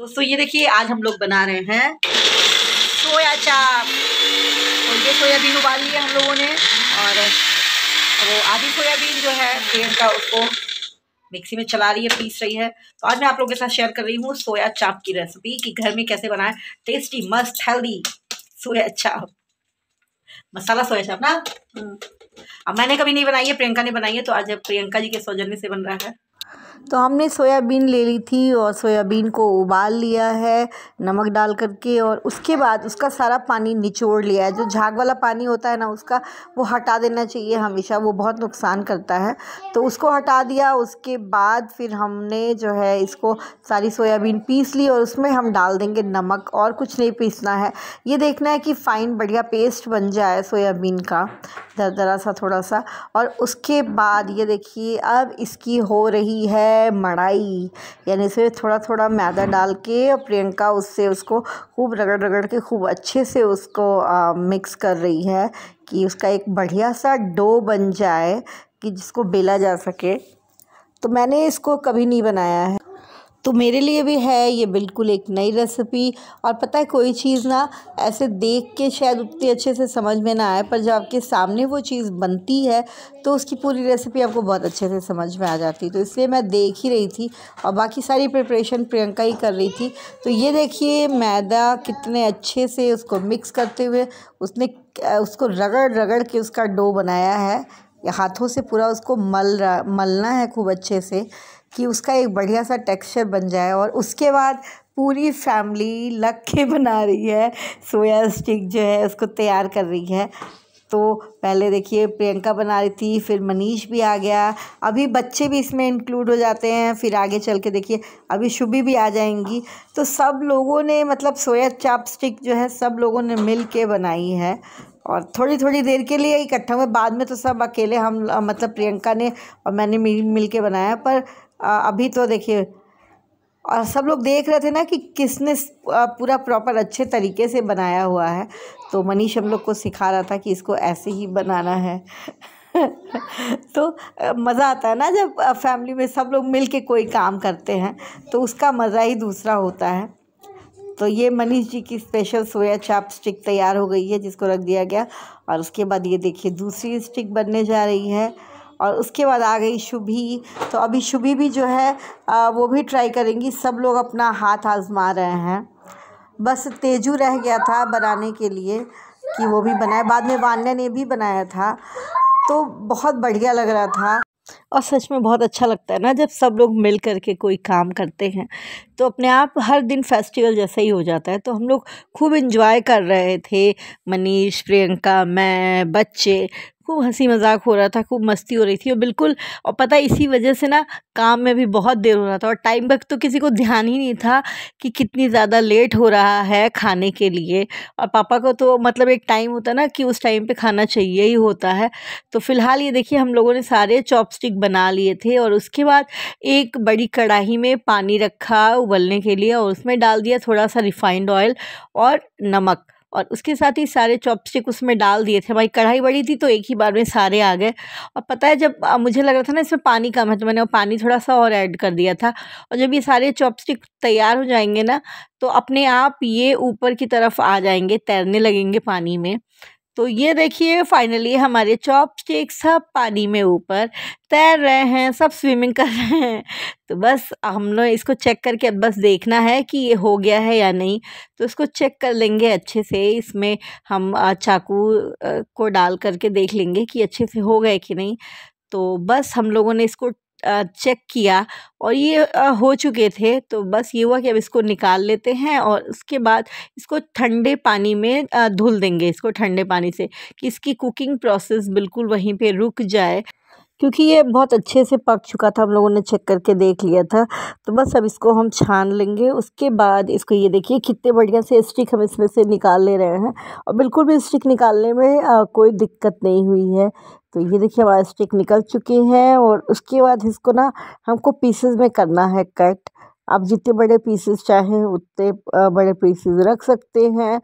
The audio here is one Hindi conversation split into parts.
दोस्तों, ये देखिए, आज हम लोग बना रहे हैं सोया चाप। तो ये सोयाबीन उबाल लिया हम लोगों ने। और वो आधी सोयाबीन जो है प्रियंका उसको मिक्सी में चला रही है, पीस रही है। तो आज मैं आप लोगों के साथ शेयर कर रही हूँ सोया चाप की रेसिपी कि घर में कैसे बनाए। टेस्टी, मस्त, हेल्दी सोया चाप। मसाला सोया चाप ना? हम्म। अब मैंने कभी नहीं बनाई है, प्रियंका ने बनाई है तो आज प्रियंका जी के सौजन्य से बन रहा है। तो हमने सोयाबीन ले ली थी और सोयाबीन को उबाल लिया है, नमक डाल करके और उसके बाद उसका सारा पानी निचोड़ लिया है। जो झाग वाला पानी होता है ना, उसका वो हटा देना चाहिए हमेशा, वो बहुत नुकसान करता है। तो उसको हटा दिया, उसके बाद फिर हमने जो है इसको सारी सोयाबीन पीस ली और उसमें हम डाल देंगे नमक और कुछ नहीं पीसना है। ये देखना है कि फ़ाइन बढ़िया पेस्ट बन जाए सोयाबीन का, दरदरा सा थोड़ा सा। और उसके बाद ये देखिए, अब इसकी हो रही है है मड़ाई यानी इसमें थोड़ा थोड़ा मैदा डाल के और प्रियंका उससे उसको खूब रगड़ रगड़ के खूब अच्छे से उसको आ, मिक्स कर रही है कि उसका एक बढ़िया सा डो बन जाए कि जिसको बेला जा सके। तो मैंने इसको कभी नहीं बनाया है। तो मेरे लिए भी है ये बिल्कुल एक नई रेसिपी और पता है कोई चीज़ ना ऐसे देख के शायद उतनी अच्छे से समझ में ना आए, पर जब आपके सामने वो चीज़ बनती है तो उसकी पूरी रेसिपी आपको बहुत अच्छे से समझ में आ जाती है। तो इसलिए मैं देख ही रही थी और बाकी सारी प्रिपरेशन प्रियंका ही कर रही थी। तो ये देखिए मैदा कितने अच्छे से उसको मिक्स करते हुए उसने, उसको रगड़ रगड़ के उसका डो बनाया है। हाथों से पूरा उसको मल रहा, मलना है खूब अच्छे से। कि उसका एक बढ़िया सा टेक्सचर बन जाए और उसके बाद पूरी फैमिली लग के बना रही है, सोया स्टिक जो है उसको तैयार कर रही है। तो पहले देखिए प्रियंका बना रही थी, फिर मनीष भी आ गया। अभी बच्चे भी इसमें इंक्लूड हो जाते हैं, फिर आगे चल के देखिए, अभी शुभी भी आ जाएँगी। तो सब लोगों ने मतलब सोया चाप स्टिक जो है सब लोगों ने मिल के बनाई है। और थोड़ी थोड़ी देर के लिए इकट्ठा हुए। बाद में तो सब अकेले हम मतलब प्रियंका ने और मैंने मिल मिल के बनाया। पर अभी तो देखिए और सब लोग देख रहे थे ना कि किसने पूरा प्रॉपर अच्छे तरीके से बनाया हुआ है। तो मनीष हम लोग को सिखा रहा था कि इसको ऐसे ही बनाना है। तो मज़ा आता है ना जब फैमिली में सब लोग मिल के कोई काम करते हैं तो उसका मज़ा ही दूसरा होता है। तो ये मनीष जी की स्पेशल सोया चाप स्टिक तैयार हो गई है जिसको रख दिया गया। और उसके बाद ये देखिए दूसरी स्टिक बनने जा रही है। और उसके बाद आ गई शुभी। तो अभी शुभी भी जो है आ, वो भी ट्राई करेंगी। सब लोग अपना हाथ आजमा रहे हैं। बस तेजू रह गया था बनाने के लिए कि वो भी बनाए। बाद में वान्या ने भी बनाया था। तो बहुत बढ़िया लग रहा था। और सच में बहुत अच्छा लगता है ना जब सब लोग मिल कर के कोई काम करते हैं। तो अपने आप हर दिन फेस्टिवल जैसा ही हो जाता है। तो हम लोग खूब इन्जॉय कर रहे थे, मनीष, प्रियंका, मैं, बच्चे। खूब हँसी मज़ाक हो रहा था, खूब मस्ती हो रही थी और बिल्कुल, और पता इसी वजह से ना काम में भी बहुत देर हो रहा था और टाइम वक्त तो किसी को ध्यान ही नहीं था कि कितनी ज़्यादा लेट हो रहा है खाने के लिए। और पापा को तो मतलब एक टाइम होता ना कि उस टाइम पे खाना चाहिए ही होता है। तो फ़िलहाल ये देखिए हम लोगों ने सारे चॉपस्टिक बना लिए थे और उसके बाद एक बड़ी कढ़ाई में पानी रखा उबलने के लिए और उसमें डाल दिया थोड़ा सा रिफ़ाइंड ऑयल और नमक। और उसके साथ ही सारे चॉपस्टिक उसमें डाल दिए थे। भाई, कढ़ाई बड़ी थी तो एक ही बार में सारे आ गए। और पता है, जब मुझे लग रहा था ना, इसमें पानी कम है तो मैंने वो पानी थोड़ा सा और ऐड कर दिया था। और जब ये सारे चॉपस्टिक तैयार हो जाएँगे ना तो अपने आप ये ऊपर की तरफ़ आ जाएँगे, तैरने लगेंगे पानी में। तो ये देखिए फाइनली हमारे चॉप चॉपस्टिक सब पानी में ऊपर तैर रहे हैं, सब स्विमिंग कर रहे हैं। तो बस हम लोग इसको चेक करके अब बस देखना है कि ये हो गया है या नहीं। तो इसको चेक कर लेंगे अच्छे से, इसमें हम चाकू को डाल करके देख लेंगे कि अच्छे से हो गए कि नहीं। तो बस हम लोगों ने इसको चेक किया और ये हो चुके थे। तो बस ये हुआ कि अब इसको निकाल लेते हैं और उसके बाद इसको ठंडे पानी में धुल देंगे इसको ठंडे पानी से कि इसकी कुकिंग प्रोसेस बिल्कुल वहीं पे रुक जाए। क्योंकि ये बहुत अच्छे से पक चुका था हम लोगों ने चेक करके देख लिया था। तो बस अब इसको हम छान लेंगे उसके बाद इसको ये देखिए कितने बढ़िया से स्टिक हम इसमें से निकाल ले रहे हैं। और बिल्कुल भी स्टिक निकालने में आ, कोई दिक्कत नहीं हुई है। तो ये देखिए हमारा स्टिक निकल चुके हैं और उसके बाद इसको ना हमको पीसेस में करना है कट आप जितने बड़े पीसेस चाहें उतने बड़े पीसेस रख सकते हैं।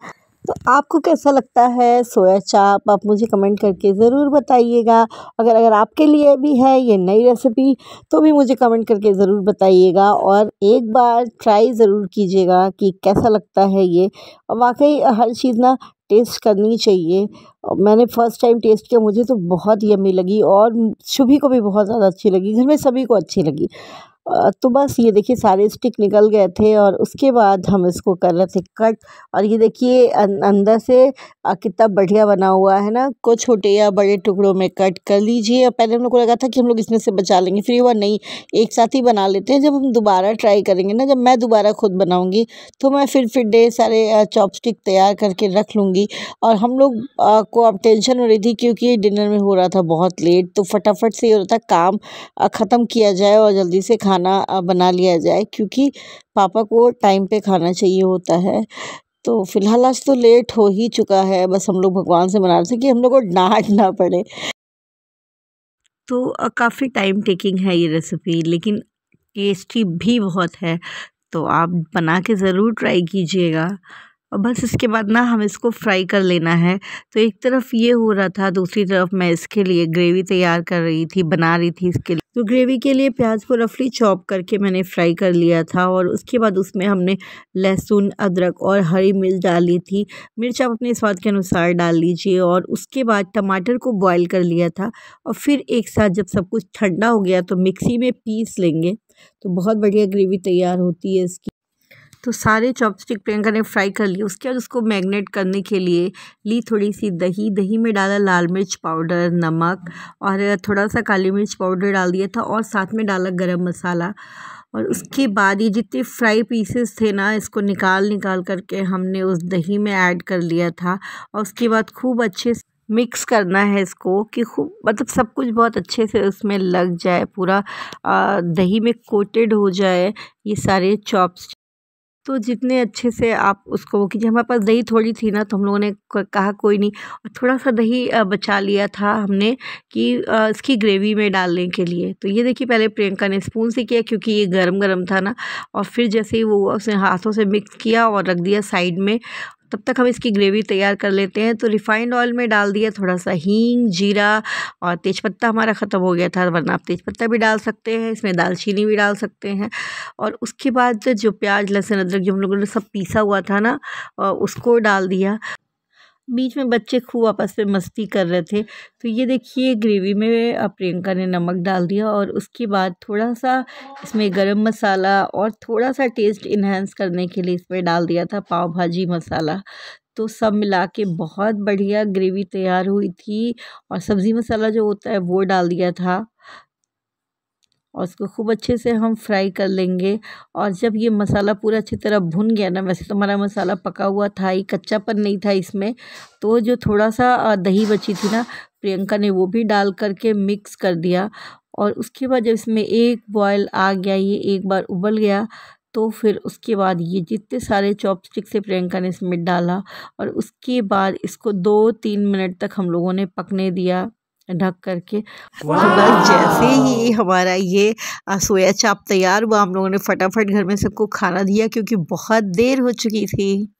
तो आपको कैसा लगता है? सोया चाप आप मुझे कमेंट करके ज़रूर बताइएगा। अगर अगर आपके लिए भी है ये नई रेसिपी तो भी मुझे कमेंट करके ज़रूर बताइएगा और एक बार ट्राई ज़रूर कीजिएगा कि कैसा लगता है ये। वाकई हर चीज़ ना टेस्ट करनी चाहिए। मैंने फ़र्स्ट टाइम टेस्ट किया, मुझे तो बहुत यम्मी लगी और शुभी को भी बहुत ज़्यादा अच्छी लगी, घर में सभी को अच्छी लगी। तो बस ये देखिए, सारे स्टिक निकल गए थे और उसके बाद हम इसको कर रहे थे कट और ये देखिए अंदर से कितना बढ़िया बना हुआ है ना को छोटे या बड़े टुकड़ों में कट कर लीजिए। और पहले हम लोग को लगा था कि हम लोग इसमें से बचा लेंगे, फिर हुआ नहीं, एक साथ ही बना लेते हैं। जब हम दोबारा ट्राई करेंगे ना, जब मैं दोबारा खुद बनाऊँगी तो मैं फिर फिर ढेर सारे चॉपस्टिक तैयार करके रख लूँगी। और हम लोग को अब टेंशन हो रही थी क्योंकि डिनर में हो रहा था बहुत लेट तो फटाफट से ये होता काम ख़त्म किया जाए और जल्दी से खाना बना लिया जाए क्योंकि पापा को टाइम पे खाना चाहिए होता है। तो फ़िलहाल आज तो लेट हो ही चुका है, बस हम लोग भगवान से मना रहे थे कि हम लोग को डांट ना पड़े। तो काफ़ी टाइम टेकिंग है ये रेसिपी लेकिन टेस्टी भी बहुत है तो आप बना के ज़रूर ट्राई कीजिएगा। और बस इसके बाद ना हम इसको फ्राई कर लेना है। तो एक तरफ़ ये हो रहा था, दूसरी तरफ़ मैं इसके लिए ग्रेवी तैयार कर रही थी, बना रही थी इसके लिए। तो ग्रेवी के लिए प्याज को रफली चॉप करके मैंने फ्राई कर लिया था और उसके बाद उसमें हमने लहसुन, अदरक और हरी मिर्च डाली थी। मिर्च आप अपने स्वाद के अनुसार डाल लीजिए और उसके बाद टमाटर को बॉईल कर लिया था और फिर एक साथ जब सब कुछ ठंडा हो गया तो मिक्सी में पीस लेंगे। तो बहुत बढ़िया ग्रेवी तैयार होती है इसकी। तो सारे चॉपस्टिक प्रियंका ने फ्राई कर लिए। उसके बाद उसको मैगनेट करने के लिए ली थोड़ी सी दही। दही में डाला लाल मिर्च पाउडर नमक और थोड़ा सा काली मिर्च पाउडर डाल दिया था और साथ में डाला गरम मसाला। और उसके बाद ये जितने फ्राई पीसेस थे ना, इसको निकाल निकाल करके हमने उस दही में ऐड कर लिया था। और उसके बाद खूब अच्छे से मिक्स करना है इसको कि खूब मतलब सब कुछ बहुत अच्छे से उसमें लग जाए, पूरा दही में कोटेड हो जाए ये सारे चॉप्स तो जितने अच्छे से आप उसको वो कीजिए। हमारे पास दही थोड़ी थी ना तो हम लोगों ने कहा कोई नहीं। और थोड़ा सा दही बचा लिया था हमने कि इसकी ग्रेवी में डालने के लिए। तो ये देखिए पहले प्रियंका ने स्पून से किया क्योंकि ये गर्म गर्म था ना। और फिर जैसे ही वो उसने हाथों से मिक्स किया और रख दिया साइड में तब तक हम इसकी ग्रेवी तैयार कर लेते हैं। तो रिफ़ाइंड ऑयल में डाल दिया थोड़ा सा हींग, जीरा और तेज़पत्ता हमारा ख़त्म हो गया था, वरना आप तेज़पत्ता भी डाल सकते हैं, इसमें दालचीनी भी डाल सकते हैं। और उसके बाद जो प्याज, लहसुन, अदरक जो हम लोगों ने सब पीसा हुआ था ना उसको डाल दिया। बीच में बच्चे खूब आपस में मस्ती कर रहे थे। तो ये देखिए, ग्रेवी में प्रियंका ने नमक डाल दिया और उसके बाद थोड़ा सा इसमें गरम मसाला और थोड़ा सा टेस्ट इन्हेंस करने के लिए इसमें डाल दिया था पाव भाजी मसाला। तो सब मिला के बहुत बढ़िया ग्रेवी तैयार हुई थी और सब्ज़ी मसाला जो होता है वो डाल दिया था। और उसको खूब अच्छे से हम फ्राई कर लेंगे। और जब ये मसाला पूरा अच्छी तरह भुन गया ना, वैसे तो हमारा मसाला पका हुआ था ही कच्चापन नहीं था इसमें तो जो थोड़ा सा दही बची थी ना, प्रियंका ने वो भी डाल करके मिक्स कर दिया। और उसके बाद जब इसमें एक बॉयल आ गया, ये एक बार उबल गया तो फिर उसके बाद ये जितने सारे चॉपस्टिक से प्रियंका ने इसमें डाला। और उसके बाद इसको दो तीन मिनट तक हम लोगों ने पकने दिया। ढक करके। तो बस जैसे ही हमारा ये सोया चाप तैयार हुआ हम लोगों ने फटाफट घर में सबको खाना दिया क्योंकि बहुत देर हो चुकी थी।